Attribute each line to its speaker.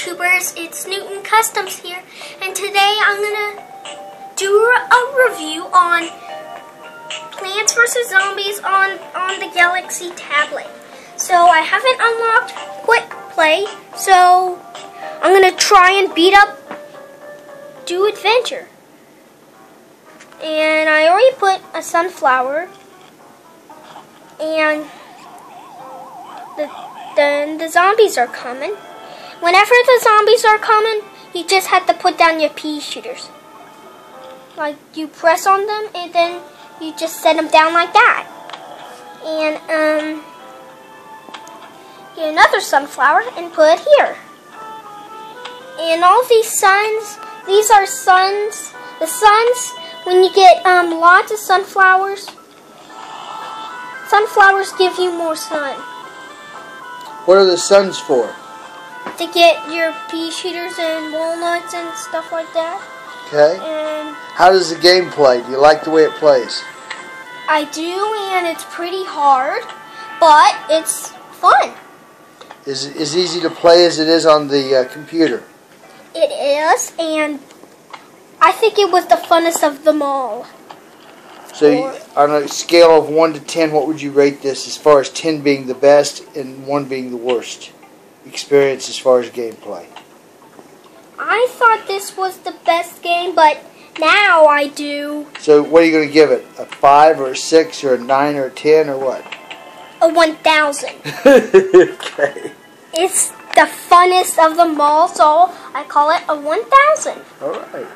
Speaker 1: YouTubers, it's Newtons Kustoms here, and today I'm gonna do a review on Plants vs. Zombies on, on the Galaxy tablet. So I haven't unlocked Quick Play, so I'm gonna try and beat up Do Adventure. And I already put a sunflower, and the, the, the zombies are coming. Whenever the zombies are coming, you just have to put down your pea shooters. Like, you press on them, and then you just set them down like that. And, um, get another sunflower and put it here. And all these suns, these are suns. The suns, when you get um, lots of sunflowers, sunflowers give you more sun.
Speaker 2: What are the suns for?
Speaker 1: To get your pea shooters and walnuts and stuff like that.
Speaker 2: Okay.
Speaker 1: And
Speaker 2: How does the game play? Do you like the way it plays?
Speaker 1: I do, and it's pretty hard, but it's fun.
Speaker 2: Is it as easy to play as it is on the uh, computer?
Speaker 1: It is, and I think it was the funnest of them all.
Speaker 2: So, you, on a scale of 1 to 10, what would you rate this as far as 10 being the best and 1 being the worst experience as far as gameplay?
Speaker 1: I thought this was the best game, but now I do
Speaker 2: So, what are you going to give it? A 5 or a 6 or a 9 or a 10 or what?
Speaker 1: a 1000.
Speaker 2: okay.
Speaker 1: It's the funnest of them all, so I call it a 1000.
Speaker 2: All right.